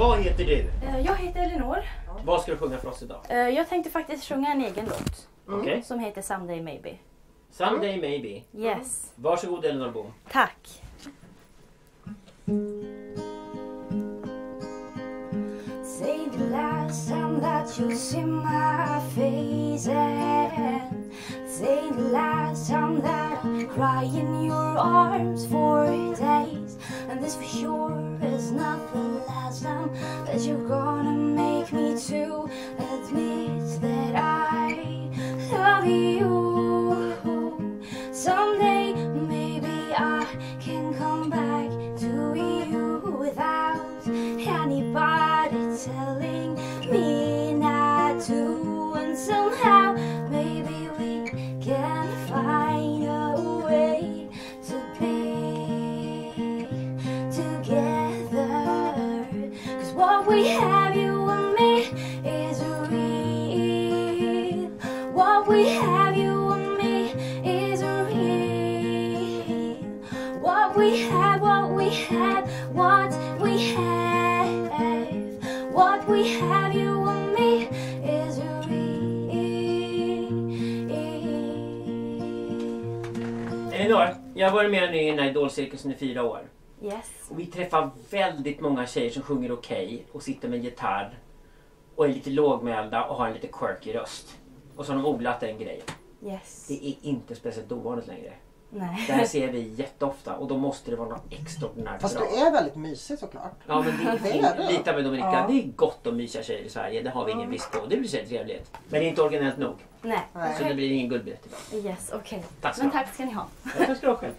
Vad heter du? Eh, Jag heter Elinor. Vad ska du sjunga för oss idag? Eh, Jag tänkte faktiskt sjunga en egen låt Okej? som heter Someday Maybe. Someday maybe. Yes. Varsågod Elinor Bohm. Tack. Say the last time that you see my face and say the last time that I cry in your arms for days and this for sure is not the time that you're gonna make me to admit that I love you. Someday maybe I can what we have you and me is real. What we have you and me is real. What we have what we have what we have. What we have you and me is real. Elinor, jag har varit med nu i den här idolcirkusen i fyra år. Yes Och vi träffar väldigt många tjejer som sjunger okej och sitter med en gitarr och är lite lågmälda och har en lite quirky röst. Och så har de odlat den grejen. Yes Det är inte speciellt ovanligt längre. Nej Det här ser vi jätteofta och då måste det vara något extraordinärt Fast bra. du är väldigt mysig såklart. Ja men det, Det är det. lita med Dominika, Ja. det är gott att mysa tjejer i Sverige. Det har vi ingen brist på. Det blir så trevligt. Men det är inte originellt nog. Nej. Så det blir ingen guldbiljett idag. Yes okej Tack ska Men tack ska ni ha Ja, Tack ska du ha själv.